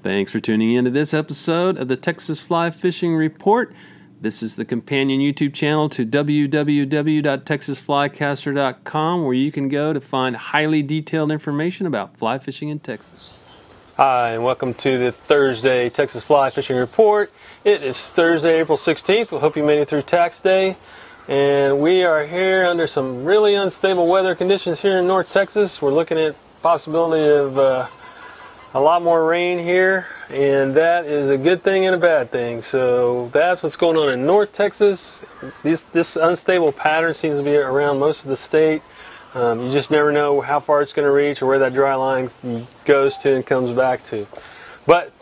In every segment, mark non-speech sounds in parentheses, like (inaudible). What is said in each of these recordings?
Thanks for tuning in to this episode of the Texas Fly Fishing Report. This is the companion YouTube channel to www.texasflycaster.com where you can go to find highly detailed information about fly fishing in Texas. Hi, and welcome to the Thursday Texas Fly Fishing Report. It is Thursday, April 16th. We hope you made it through tax day. And we are here under some really unstable weather conditions here in North Texas. We're looking at possibility of uh, a lot more rain here, and that is a good thing and a bad thing. So that's what's going on in North Texas. This, this unstable pattern seems to be around most of the state. Um, you just never know how far it's going to reach or where that dry line goes to and comes back to. But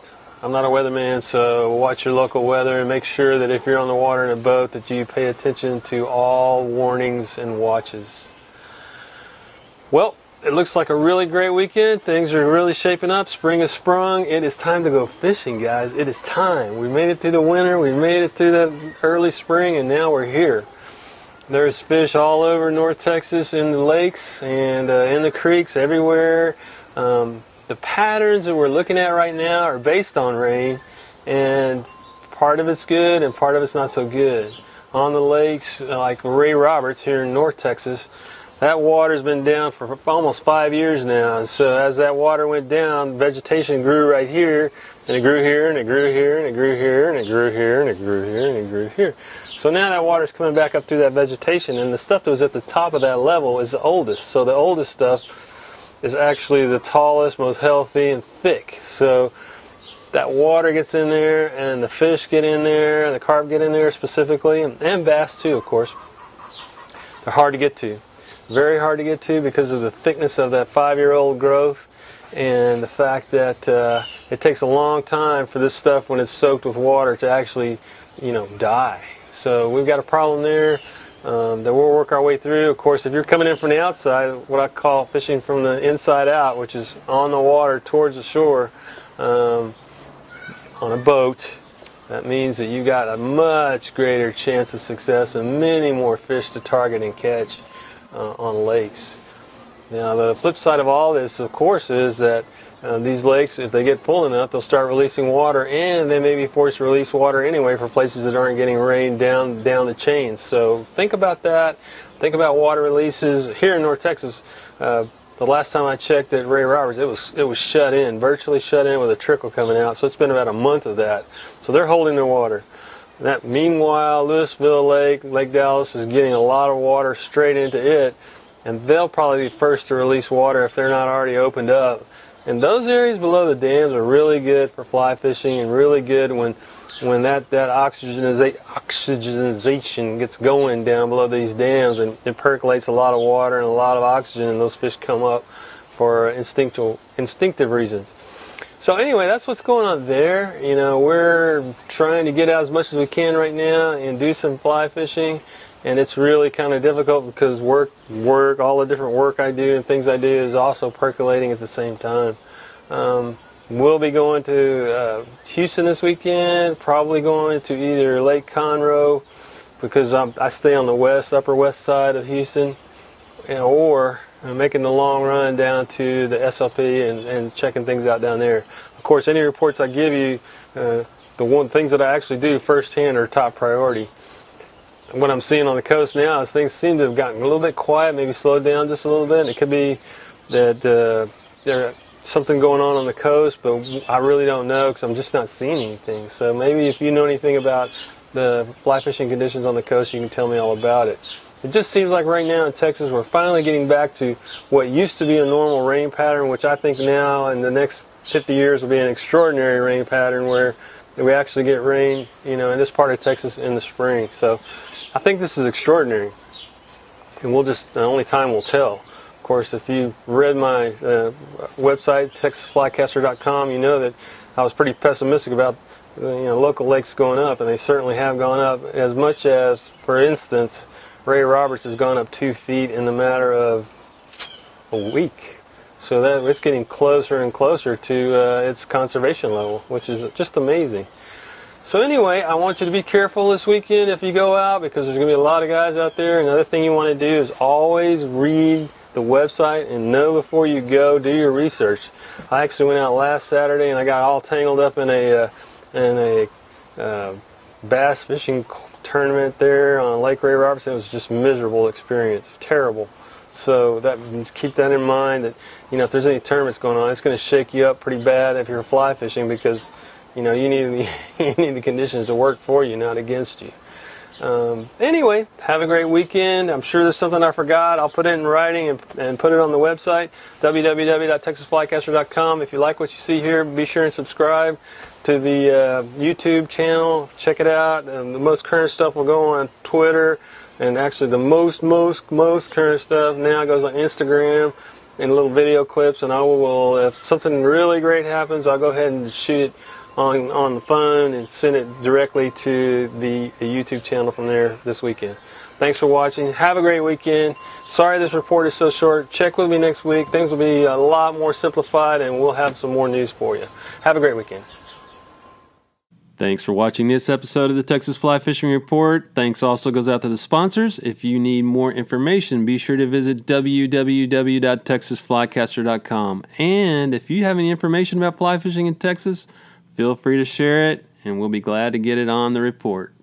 I'm not a weatherman, so watch your local weather and make sure that if you're on the water in a boat that you pay attention to all warnings and watches. Well, it looks like a really great weekend. Things are really shaping up. Spring has sprung. It is time to go fishing, guys. It is time. We made it through the winter. We made it through the early spring, and now we're here. There's fish all over North Texas in the lakes and uh, in the creeks everywhere. Um, the patterns that we're looking at right now are based on rain, and part of it's good and part of it's not so good. On the lakes, like Ray Roberts here in North Texas, that water's been down for almost five years now. And so as that water went down, vegetation grew right here, and it grew here, and it grew here, and it grew here, and it grew here, and it grew here, and it grew here. So now that water's coming back up through that vegetation, and the stuff that was at the top of that level is the oldest. So the oldest stuff is actually the tallest, most healthy, and thick. So that water gets in there, and the fish get in there, and the carp get in there specifically, and, and bass too, of course. They're hard to get to. Very hard to get to because of the thickness of that five-year-old growth and the fact that uh, it takes a long time for this stuff when it's soaked with water to actually, you know, die. So we've got a problem there um, that we'll work our way through. Of course, if you're coming in from the outside, what I call fishing from the inside out, which is on the water towards the shore um, on a boat, that means that you've got a much greater chance of success and many more fish to target and catch uh, on lakes. Now the flip side of all this, of course, is that uh, these lakes, if they get full enough, they'll start releasing water, and they may be forced to release water anyway for places that aren't getting rain down down the chain. So think about that. Think about water releases here in North Texas. Uh, the last time I checked at Ray Roberts, it was it was shut in, virtually shut in with a trickle coming out. So it's been about a month of that. So they're holding their water. That meanwhile, Lewisville Lake, Lake Dallas is getting a lot of water straight into it, and they'll probably be first to release water if they're not already opened up. And those areas below the dams are really good for fly fishing and really good when when that, that oxygeniza oxygenization gets going down below these dams and it percolates a lot of water and a lot of oxygen and those fish come up for instinctual instinctive reasons. So anyway, that's what's going on there. You know, we're trying to get out as much as we can right now and do some fly fishing. And it's really kind of difficult because work, work, all the different work I do and things I do is also percolating at the same time. Um, we'll be going to uh, Houston this weekend, probably going to either Lake Conroe because I'm, i stay on the west, upper west side of Houston, or making the long run down to the SLP and, and, checking things out down there. Of course, any reports I give you, uh, the one things that I actually do firsthand are top priority. What I'm seeing on the coast now is things seem to have gotten a little bit quiet, maybe slowed down just a little bit. It could be that uh, there's something going on on the coast, but I really don't know because I'm just not seeing anything. So maybe if you know anything about the fly fishing conditions on the coast, you can tell me all about it. It just seems like right now in Texas we're finally getting back to what used to be a normal rain pattern, which I think now in the next 50 years will be an extraordinary rain pattern where we actually get rain, you know, in this part of Texas in the spring. So I think this is extraordinary. And we'll just, the only time will tell. Of course, if you read my uh, website, texasflycaster.com, you know that I was pretty pessimistic about you know, local lakes going up, and they certainly have gone up as much as, for instance, Ray Roberts has gone up two feet in the matter of a week. So that it's getting closer and closer to uh, its conservation level, which is just amazing. So anyway, I want you to be careful this weekend if you go out because there's going to be a lot of guys out there. Another thing you want to do is always read the website and know before you go. Do your research. I actually went out last Saturday and I got all tangled up in a uh, in a uh, bass fishing tournament there on Lake Ray Robertson. It was just miserable experience, terrible. So that keep that in mind. That you know if there's any tournaments going on, it's going to shake you up pretty bad if you're fly fishing because you know you need (laughs) you need the conditions to work for you, not against you. Um, anyway, have a great weekend. I'm sure there's something I forgot. I'll put it in writing and, and put it on the website, www.texasflycaster.com. If you like what you see here, be sure and subscribe to the uh, YouTube channel. Check it out. The most current stuff will go on Twitter. And actually, the most, most, most current stuff now goes on Instagram and little video clips. And I will, if something really great happens, I'll go ahead and shoot it on, on the phone and send it directly to the, the YouTube channel from there this weekend. Thanks for watching. Have a great weekend. Sorry this report is so short. Check with me next week. Things will be a lot more simplified and we'll have some more news for you. Have a great weekend. Thanks for watching this episode of the Texas Fly Fishing Report. Thanks also goes out to the sponsors. If you need more information, be sure to visit www.texasflycaster.com. And if you have any information about fly fishing in Texas, feel free to share it, and we'll be glad to get it on the report.